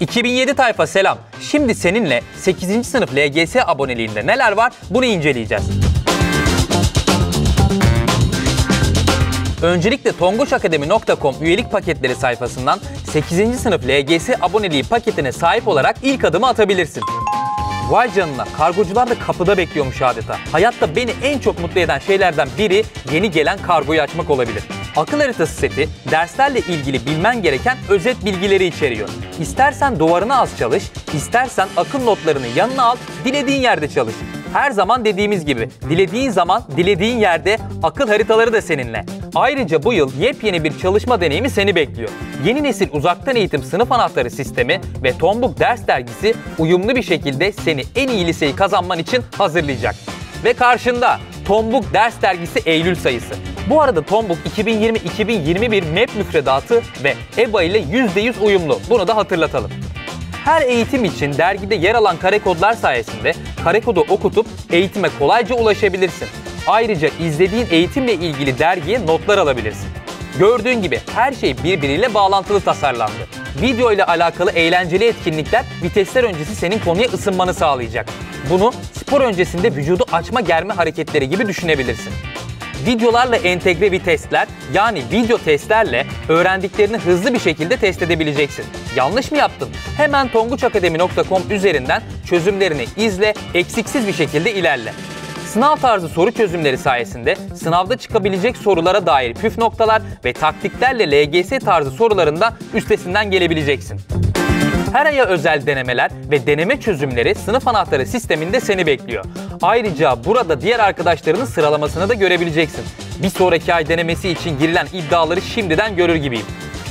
2007 tayfa selam. Şimdi seninle 8. sınıf LGS aboneliğinde neler var bunu inceleyeceğiz. Öncelikle tonguçakademi.com üyelik paketleri sayfasından 8. sınıf LGS aboneliği paketine sahip olarak ilk adımı atabilirsin. Vay canına kargocular da kapıda bekliyormuş adeta. Hayatta beni en çok mutlu eden şeylerden biri yeni gelen kargoyu açmak olabilir. Akıl haritası seti derslerle ilgili bilmen gereken özet bilgileri içeriyor. İstersen duvarına az çalış, istersen akıl notlarını yanına al, dilediğin yerde çalış. Her zaman dediğimiz gibi dilediğin zaman dilediğin yerde akıl haritaları da seninle. Ayrıca bu yıl yepyeni bir çalışma deneyimi seni bekliyor. Yeni nesil uzaktan eğitim sınıf anahtarı sistemi ve Tombuk Ders Dergisi uyumlu bir şekilde seni en iyi liseyi kazanman için hazırlayacak. Ve karşında Tombuk Ders Dergisi Eylül sayısı. Bu arada Tombuk 2020-2021 MEP müfredatı ve EBA ile %100 uyumlu. Bunu da hatırlatalım. Her eğitim için dergide yer alan kare kodlar sayesinde kare kodu okutup eğitime kolayca ulaşabilirsin. Ayrıca izlediğin eğitimle ilgili dergiye notlar alabilirsin. Gördüğün gibi her şey birbiriyle bağlantılı tasarlandı. Video ile alakalı eğlenceli etkinlikler vitesler öncesi senin konuya ısınmanı sağlayacak. Bunu spor öncesinde vücudu açma germe hareketleri gibi düşünebilirsin. Videolarla entegre vitesler yani video testlerle öğrendiklerini hızlı bir şekilde test edebileceksin. Yanlış mı yaptın? Hemen tonguçakademi.com üzerinden çözümlerini izle, eksiksiz bir şekilde ilerle. Sınav tarzı soru çözümleri sayesinde sınavda çıkabilecek sorulara dair püf noktalar ve taktiklerle LGS tarzı sorularında üstesinden gelebileceksin. Her aya özel denemeler ve deneme çözümleri sınıf anahtarı sisteminde seni bekliyor. Ayrıca burada diğer arkadaşlarının sıralamasını da görebileceksin. Bir sonraki ay denemesi için girilen iddiaları şimdiden görür gibiyim.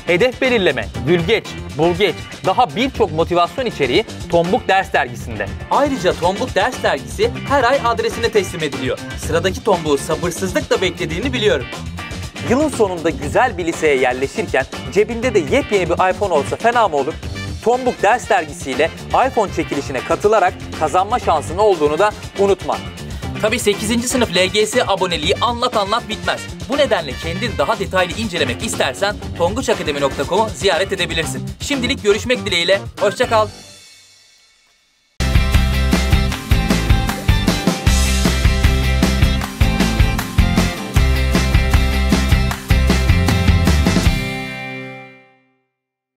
Hedef belirleme, gülgeç, bulgeç, daha birçok motivasyon içeriği Tombuk Ders Dergisi'nde. Ayrıca Tombuk Ders Dergisi her ay adresine teslim ediliyor. Sıradaki tombuğu sabırsızlıkla beklediğini biliyorum. Yılın sonunda güzel bir liseye yerleşirken cebinde de yepyeni bir iPhone olsa fena mı olur? Tombuk Ders Dergisi'yle iPhone çekilişine katılarak kazanma şansın olduğunu da unutma. Tabii 8. sınıf LGS aboneliği anlat anlat bitmez. Bu nedenle kendin daha detaylı incelemek istersen tonguçakademi.com'u ziyaret edebilirsin. Şimdilik görüşmek dileğiyle, hoşçakal.